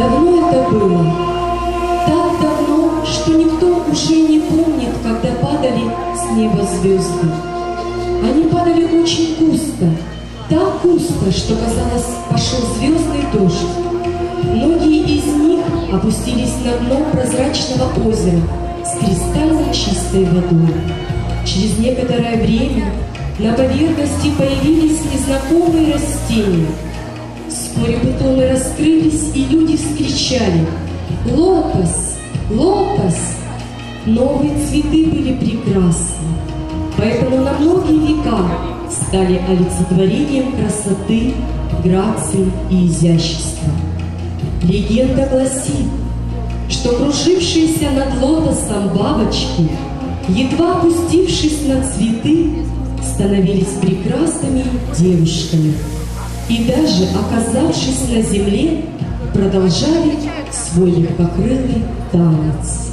Давно это было, так давно, что никто уже не помнит, когда падали с неба звезды. Они падали очень густо, так густо, что, казалось, пошел звездный дождь. Многие из них опустились на дно прозрачного озера с кристально чистой водой. Через некоторое время на поверхности появились незнакомые растения. Вскоре бутоны раскрылись, и люди вскричали «Лотос! Лотос!» Новые цветы были прекрасны, поэтому на многие века стали олицетворением красоты, грации и изящества. Легенда гласит, что кружившиеся над лотосом бабочки, едва опустившись на цветы, становились прекрасными девушками и даже оказавшись на земле, продолжали свой легкокрылый танец.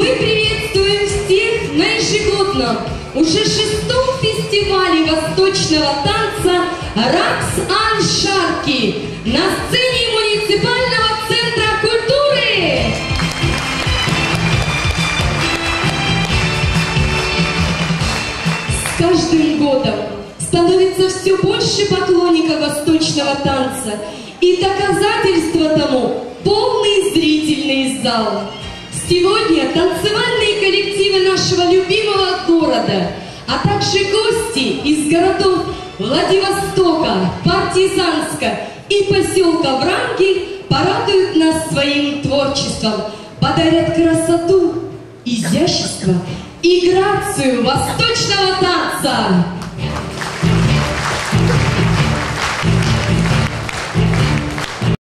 Мы приветствуем всех на ежегодном, уже шестом фестивале восточного танца «Ракс Ан Шарки» на сцене муниципального центра культуры. С каждым годом становится все больше поклонников восточного танца, и доказательство тому полный зрительный зал. Сегодня танцевальные коллективы нашего любимого города, а также гости из городов Владивостока, Партизанска и поселка Вранги порадуют нас своим творчеством, подарят красоту, изящество и грацию восточного танца.